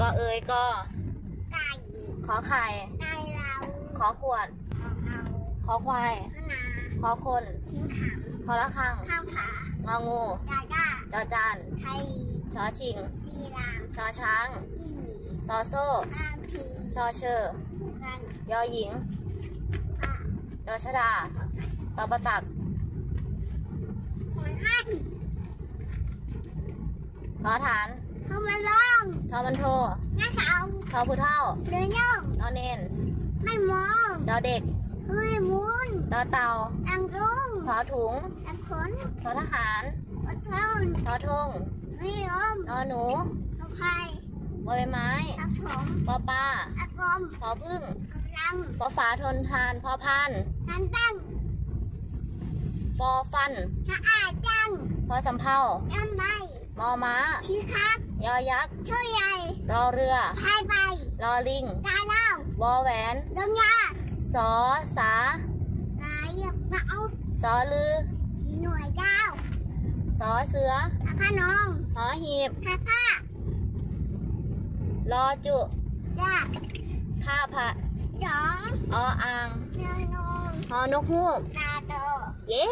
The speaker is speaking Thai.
ก็เอยก็ไก่ขอไข่ ไก่เราขอขวดเอาเอาขอควายขนาขอคนทิ้งขขอละคังำข้าวขางองูดาด้าจอจาน ไทยชอชิง ดีรางชอช้าง อีหมีซอโซ่อาพีชอเชอร์กันยอหญิงป้าดอชดาตอประตัก คนอันขอฐาน เข้ามาลอง ทอมันโทหน้าเสาทอผู้เท่าเดินย่องนอเนนไม่มองดอเด็กไม่หมุนดอเต่าดังรุงทอถุงดังขนทอทหารอดทนทอทงไม่ยอมนอหนูเอาไข่บอใบไม้เอาผมปอปลาอากรมพอพึ่งเอาลังปอฝาทนทาน พอพันนันตั้งฟอฟันถ้าอายจัง พอสำเภายันใบมอม้าชี้ครับ ยอยักษ์ช่วยใหญ่รอเรือพายใบรอลิงตาเล่าวอแหวนดงยาสอสาลายเปล่าสอลือสีหน่วยเจ้าสอเสืออาพานองหอหีบพาผ้ารอจุดาข้าพระสองออ่างเนืองนงหอนกฮูกตาโตเย้